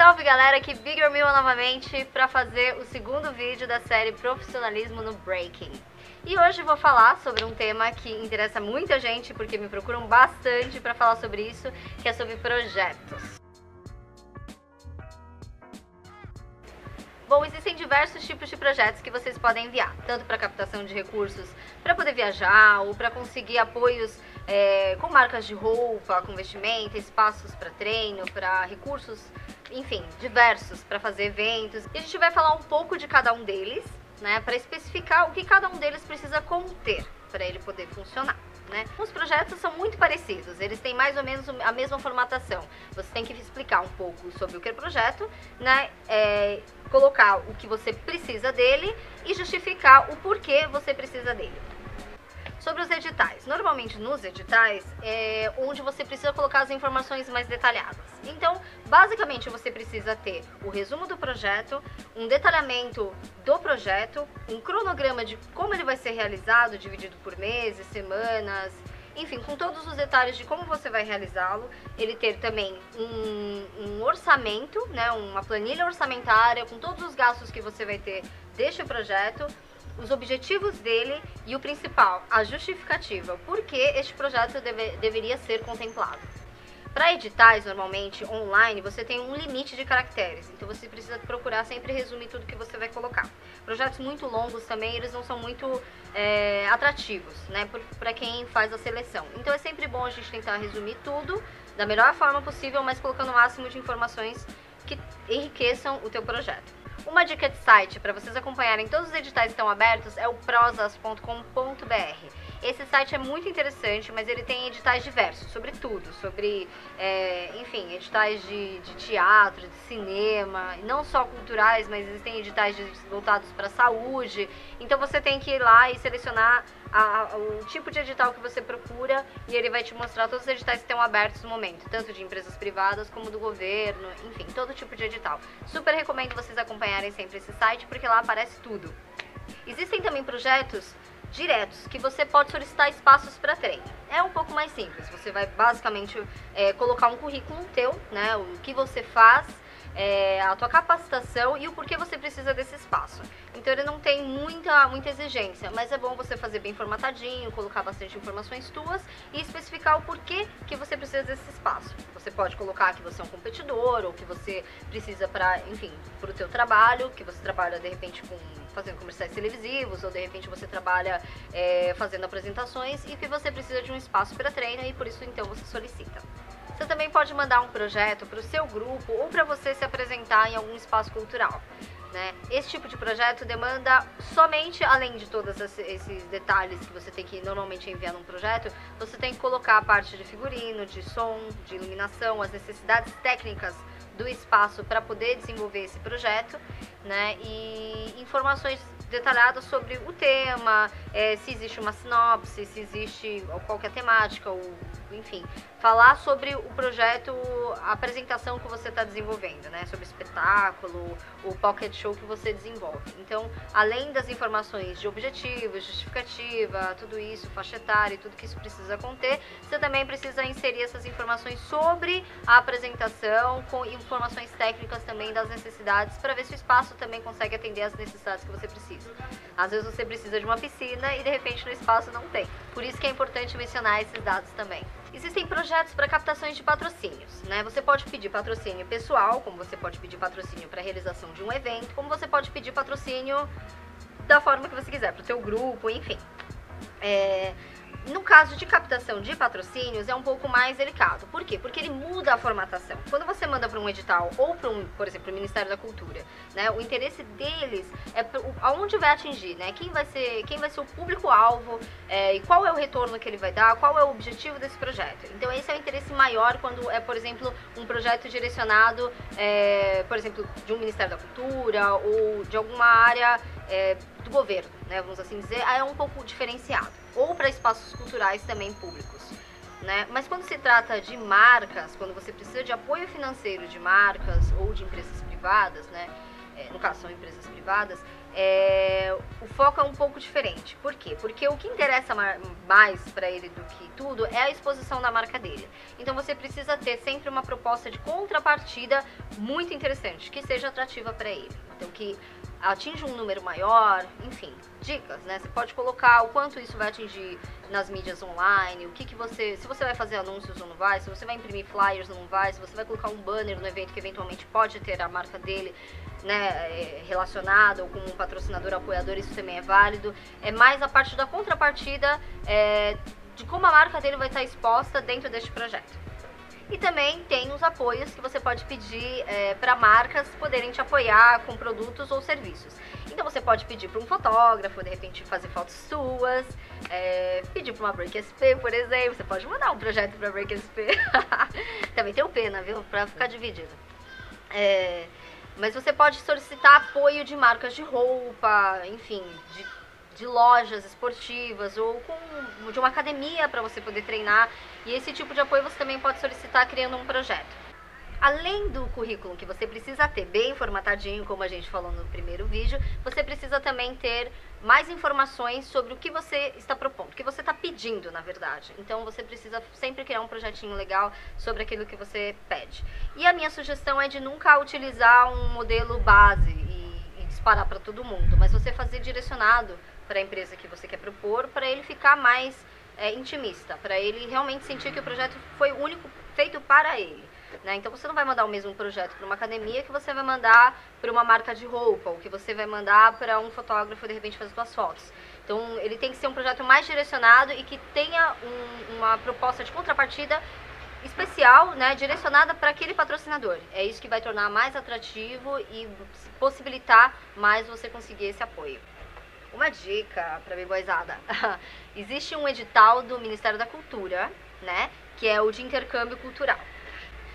Salve galera, aqui Bigger Mil novamente para fazer o segundo vídeo da série Profissionalismo no Breaking. E hoje vou falar sobre um tema que interessa muita gente, porque me procuram bastante para falar sobre isso, que é sobre projetos. Bom, existem diversos tipos de projetos que vocês podem enviar, tanto para captação de recursos para poder viajar ou para conseguir apoios é, com marcas de roupa, com vestimenta, espaços para treino, para recursos enfim, diversos para fazer eventos. E a gente vai falar um pouco de cada um deles, né, para especificar o que cada um deles precisa conter para ele poder funcionar. Né? Os projetos são muito parecidos, eles têm mais ou menos a mesma formatação. Você tem que explicar um pouco sobre o que é projeto, né? É, colocar o que você precisa dele e justificar o porquê você precisa dele. Sobre os editais. Normalmente nos editais é onde você precisa colocar as informações mais detalhadas. Então, basicamente você precisa ter o resumo do projeto, um detalhamento do projeto, um cronograma de como ele vai ser realizado, dividido por meses, semanas, enfim, com todos os detalhes de como você vai realizá-lo, ele ter também um, um, orçamento, né, uma planilha orçamentária com todos os gastos que você vai ter deste projeto, os objetivos dele e o principal, a justificativa, por que este projeto deve, deveria ser contemplado. Para editais, normalmente, online, você tem um limite de caracteres, então você precisa procurar sempre resumir tudo que você vai colocar. Projetos muito longos também, eles não são muito é, atrativos, né, para quem faz a seleção. Então é sempre bom a gente tentar resumir tudo da melhor forma possível, mas colocando o máximo de informações que enriqueçam o teu projeto. Uma dica de site para vocês acompanharem todos os editais que estão abertos é o prosas.com.br. Esse site é muito interessante, mas ele tem editais diversos, sobre tudo, sobre, é, enfim, editais de, de, teatro, de cinema, não só culturais, mas existem editais voltados para saúde. Então você tem que ir lá e selecionar a, a, o tipo de edital que você procura e ele vai te mostrar todos os editais que estão abertos no momento, tanto de empresas privadas como do governo, enfim, todo tipo de edital. Super recomendo vocês acompanharem sempre esse site porque lá aparece tudo. Existem também projetos diretos, que você pode solicitar espaços para treino. É um pouco mais simples, você vai basicamente é, colocar um currículo teu, né, o que você faz, é, a tua capacitação e o porquê você precisa desse espaço. Então ele não tem muita, muita exigência, mas é bom você fazer bem formatadinho, colocar bastante informações tuas e especificar o porquê que você precisa desse espaço. Você pode colocar que você é um competidor ou que você precisa para, enfim, para o teu trabalho, que você trabalha de repente com fazendo comerciais televisivos ou de repente você trabalha é, fazendo apresentações e que você precisa de um espaço para treino e por isso então você solicita. Você também pode mandar um projeto para o seu grupo ou para você se apresentar em algum espaço cultural. Né? Esse tipo de projeto demanda somente, além de todos esses detalhes que você tem que normalmente enviar num projeto, você tem que colocar a parte de figurino, de som, de iluminação, as necessidades técnicas do espaço para poder desenvolver esse projeto, né? E informações detalhadas sobre o tema, é, se existe uma sinopse, se existe qualquer temática, ou, enfim, falar sobre o projeto, a apresentação que você está desenvolvendo, né? Sobre o espetáculo, o pocket show que você desenvolve. Então, além das informações de objetivos, justificativa, tudo isso, faixa etária e tudo que isso precisa conter, você também precisa inserir essas informações sobre a apresentação, com informações técnicas também das necessidades, para ver se o espaço também consegue atender as necessidades que você precisa. Às vezes você precisa de uma piscina e de repente no espaço não tem. Por isso que é importante mencionar esses dados também. Existem projetos para captações de patrocínios, né? Você pode pedir patrocínio pessoal, como você pode pedir patrocínio para realização de um evento, como você pode pedir patrocínio da forma que você quiser, para o seu grupo, enfim. É, no caso de captação de patrocínios é um pouco mais delicado. Por quê? Porque ele muda a formatação. Quando você manda para um edital ou para um, por exemplo, o Ministério da Cultura, né, o interesse deles é aonde vai atingir, né? Quem vai ser, quem vai ser o público-alvo é, e qual é o retorno que ele vai dar, qual é o objetivo desse projeto. Então esse é o interesse maior quando é, por exemplo, um projeto direcionado, é, por exemplo, de um Ministério da Cultura ou de alguma área é, do governo, né, vamos assim dizer, é um pouco diferenciado. Ou para espaços culturais também públicos. Né? Mas quando se trata de marcas, quando você precisa de apoio financeiro de marcas ou de empresas privadas, né? É, no caso são empresas privadas, é, o foco é um pouco diferente. Por quê? Porque o que interessa mais para ele do que tudo é a exposição da marca dele. Então você precisa ter sempre uma proposta de contrapartida muito interessante, que seja atrativa para ele. Então que atinja um número maior, enfim, dicas, né? Você pode colocar o quanto isso vai atingir nas mídias online, o que que você, se você vai fazer anúncios ou não vai, se você vai imprimir flyers ou não vai, se você vai colocar um banner no evento que eventualmente pode ter a marca dele, né, é, relacionada ou como um patrocinador apoiador, isso também é válido. É mais a parte da contrapartida é, de como a marca dele vai estar exposta dentro deste projeto. E também tem os apoios que você pode pedir é, para marcas poderem te apoiar com produtos ou serviços. Então você pode pedir para um fotógrafo, de repente fazer fotos suas, é, pedir para uma Break SP, por exemplo. Você pode mandar um projeto para Break SP. também tem o pena, viu? Para ficar dividido. É, mas você pode solicitar apoio de marcas de roupa, enfim, de, de lojas esportivas ou com, de uma academia para você poder treinar. E esse tipo de apoio você também pode solicitar criando um projeto. Além do currículo que você precisa ter bem formatadinho, como a gente falou no primeiro vídeo, você precisa também ter mais informações sobre o que você está propondo, o que você está pedindo, na verdade. Então você precisa sempre criar um projetinho legal sobre aquilo que você pede. E a minha sugestão é de nunca utilizar um modelo base disparar para todo mundo, mas você fazer direcionado para a empresa que você quer propor, para ele ficar mais é, intimista, para ele realmente sentir que o projeto foi único feito para ele. Né? Então você não vai mandar o mesmo projeto para uma academia que você vai mandar para uma marca de roupa, ou que você vai mandar para um fotógrafo de repente fazer suas fotos. Então ele tem que ser um projeto mais direcionado e que tenha um, uma proposta de contrapartida especial, né, direcionada para aquele patrocinador. É isso que vai tornar mais atrativo e possibilitar mais você conseguir esse apoio. Uma dica para boizada. Existe um edital do Ministério da Cultura, né, que é o de intercâmbio cultural.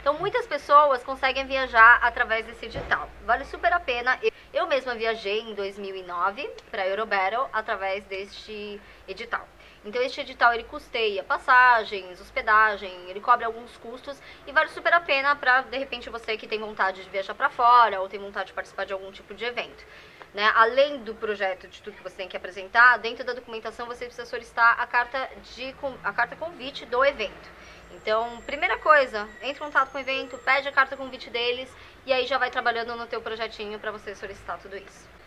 Então muitas pessoas conseguem viajar através desse edital. Vale super a pena. Eu mesma viajei em 2009 para Eurobattle através deste edital. Então este edital ele custeia passagens, hospedagem, ele cobre alguns custos e vale super a pena para de repente você que tem vontade de viajar para fora ou tem vontade de participar de algum tipo de evento. Né? Além do projeto, de tudo que você tem que apresentar, dentro da documentação você precisa solicitar a carta de a carta convite do evento. Então, primeira coisa, entre em contato com o evento, pede a carta convite deles e aí já vai trabalhando no teu projetinho para você solicitar tudo isso.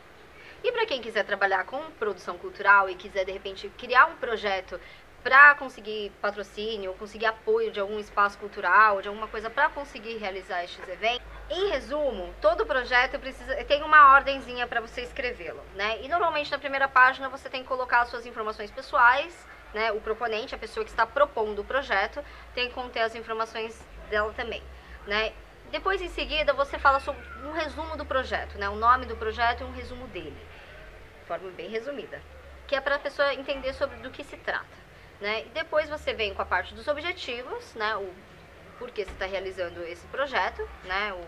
E para quem quiser trabalhar com produção cultural e quiser de repente criar um projeto para conseguir patrocínio, ou conseguir apoio de algum espaço cultural, de alguma coisa para conseguir realizar estes eventos. Em resumo, todo projeto precisa tem uma ordenzinha para você escrevê-lo, né? E normalmente na primeira página você tem que colocar as suas informações pessoais, né, o proponente, a pessoa que está propondo o projeto, tem que conter as informações dela também, né? Depois, em seguida, você fala sobre um resumo do projeto, né? O nome do projeto e um resumo dele, forma bem resumida, que é para a pessoa entender sobre do que se trata, né? E depois você vem com a parte dos objetivos, né? O porquê você está realizando esse projeto, né? O,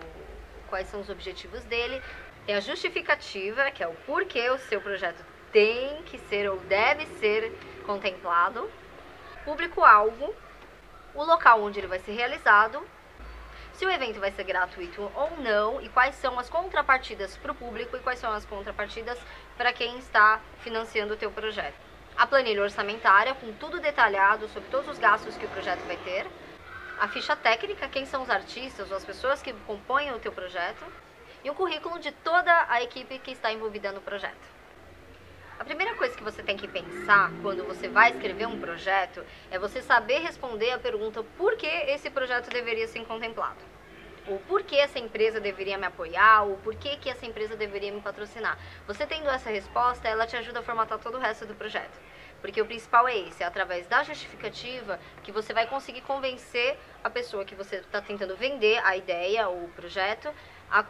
quais são os objetivos dele. Tem a justificativa, que é o porquê o seu projeto tem que ser ou deve ser contemplado, público-alvo, o local onde ele vai ser realizado, se o evento vai ser gratuito ou não e quais são as contrapartidas para o público e quais são as contrapartidas para quem está financiando o teu projeto. A planilha orçamentária com tudo detalhado sobre todos os gastos que o projeto vai ter, a ficha técnica, quem são os artistas ou as pessoas que compõem o teu projeto e o currículo de toda a equipe que está envolvida no projeto. A primeira coisa que você tem que pensar quando você vai escrever um projeto é você saber responder a pergunta por que esse projeto deveria ser contemplado. Ou por que essa empresa deveria me apoiar, ou por que, que essa empresa deveria me patrocinar. Você tendo essa resposta, ela te ajuda a formatar todo o resto do projeto. Porque o principal é esse, é através da justificativa que você vai conseguir convencer a pessoa que você está tentando vender a ideia ou o projeto a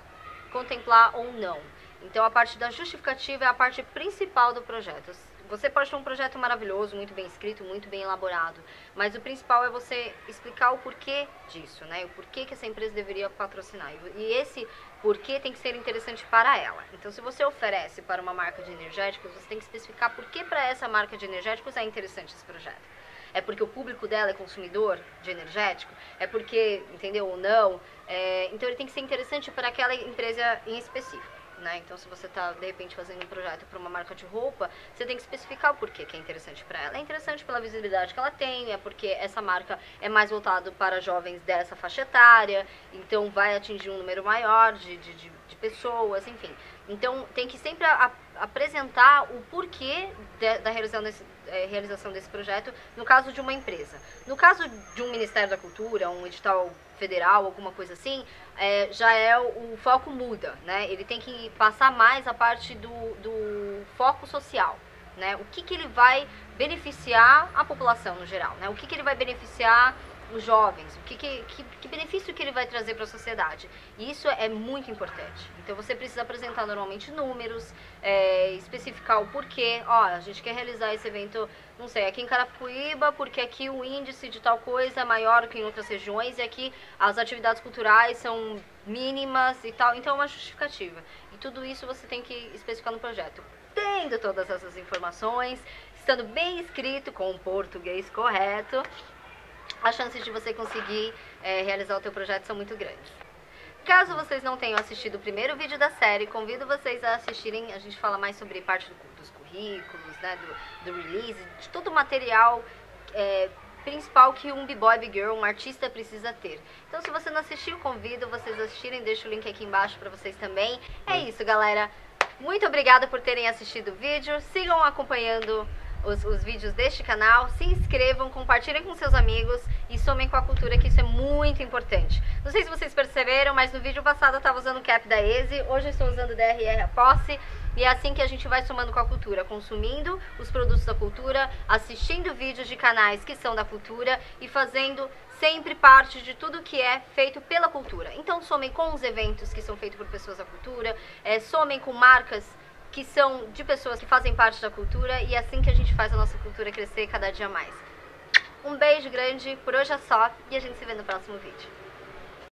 contemplar ou não. Então a parte da justificativa é a parte principal do projeto. Você pode ter um projeto maravilhoso, muito bem escrito, muito bem elaborado, mas o principal é você explicar o porquê disso, né? O porquê que essa empresa deveria patrocinar. E esse porquê tem que ser interessante para ela. Então, se você oferece para uma marca de energéticos, você tem que especificar por que para essa marca de energéticos é interessante esse projeto. É porque o público dela é consumidor de energético? É porque, entendeu ou não? É, então, ele tem que ser interessante para aquela empresa em específico. Né? Então, se você está de repente fazendo um projeto para uma marca de roupa, você tem que especificar o porquê que é interessante para ela. É interessante pela visibilidade que ela tem, é porque essa marca é mais voltado para jovens dessa faixa etária, então vai atingir um número maior de, de, de, de pessoas, enfim. Então, tem que sempre a, a, apresentar o porquê de, da realização desse, é, realização desse projeto no caso de uma empresa. No caso de um Ministério da Cultura, um edital federal, alguma coisa assim, é, já é o, o, foco muda, né? Ele tem que passar mais a parte do, do foco social, né? O que, que ele vai beneficiar a população no geral, né? O que, que ele vai beneficiar os jovens, o que, que, que, benefício que ele vai trazer para a sociedade. E isso é muito importante. Então você precisa apresentar normalmente números, é, especificar o porquê. Ó, a gente quer realizar esse evento, não sei, aqui em Carapicuíba, porque aqui o índice de tal coisa é maior que em outras regiões e aqui as atividades culturais são mínimas e tal. Então é uma justificativa. E tudo isso você tem que especificar no projeto. Tendo todas essas informações, estando bem escrito com o português correto, as chances de você conseguir é, realizar o teu projeto são muito grandes. Caso vocês não tenham assistido o primeiro vídeo da série, convido vocês a assistirem, a gente fala mais sobre parte do, dos currículos, né, do, do release, de todo o material é, principal que um b-boy, b-girl, um artista precisa ter. Então se você não assistiu, convido vocês a assistirem, deixo o link aqui embaixo para vocês também. É isso, galera. Muito obrigada por terem assistido o vídeo. Sigam acompanhando os, os, vídeos deste canal, se inscrevam, compartilhem com seus amigos e somem com a cultura, que isso é muito importante. Não sei se vocês perceberam, mas no vídeo passado eu estava usando o cap da EZE, hoje eu estou usando o DRR a posse, e é assim que a gente vai somando com a cultura, consumindo os produtos da cultura, assistindo vídeos de canais que são da cultura e fazendo sempre parte de tudo que é feito pela cultura. Então somem com os eventos que são feitos por pessoas da cultura, é, somem com marcas que são de pessoas que fazem parte da cultura e é assim que a gente faz a nossa cultura crescer cada dia mais. Um beijo grande, por hoje é só e a gente se vê no próximo vídeo.